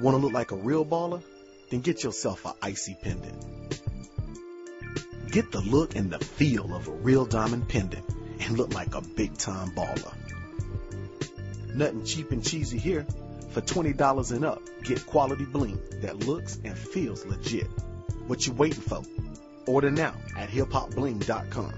Want to look like a real baller? Then get yourself a icy pendant. Get the look and the feel of a real diamond pendant and look like a big time baller. Nothing cheap and cheesy here. For $20 and up, get quality bling that looks and feels legit. What you waiting for? Order now at hiphopbling.com.